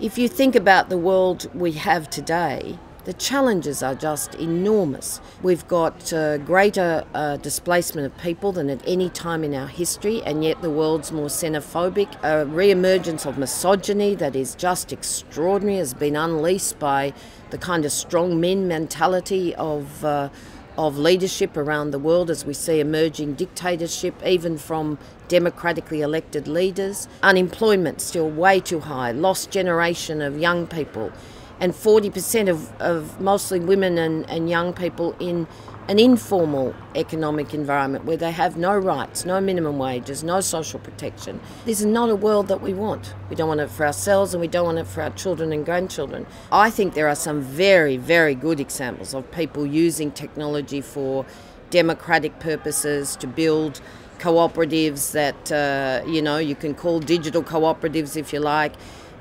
If you think about the world we have today, the challenges are just enormous. We've got uh, greater uh, displacement of people than at any time in our history, and yet the world's more xenophobic. A re emergence of misogyny that is just extraordinary has been unleashed by the kind of strong men mentality of. Uh, of leadership around the world as we see emerging dictatorship, even from democratically elected leaders. Unemployment still way too high, lost generation of young people, and 40% of, of mostly women and, and young people in an informal economic environment where they have no rights, no minimum wages, no social protection. This is not a world that we want. We don't want it for ourselves and we don't want it for our children and grandchildren. I think there are some very, very good examples of people using technology for democratic purposes to build cooperatives that, uh, you know, you can call digital cooperatives if you like,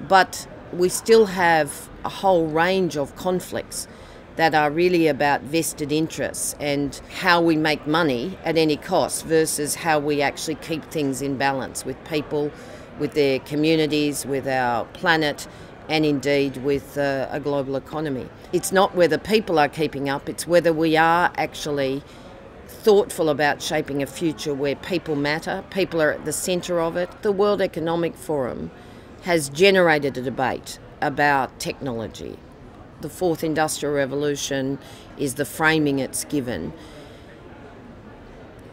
but we still have a whole range of conflicts that are really about vested interests and how we make money at any cost versus how we actually keep things in balance with people, with their communities, with our planet, and indeed with uh, a global economy. It's not whether people are keeping up, it's whether we are actually thoughtful about shaping a future where people matter, people are at the centre of it. The World Economic Forum has generated a debate about technology the fourth industrial revolution is the framing it's given.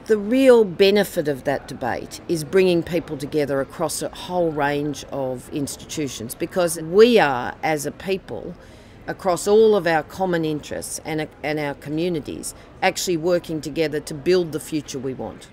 The real benefit of that debate is bringing people together across a whole range of institutions because we are, as a people, across all of our common interests and, and our communities, actually working together to build the future we want.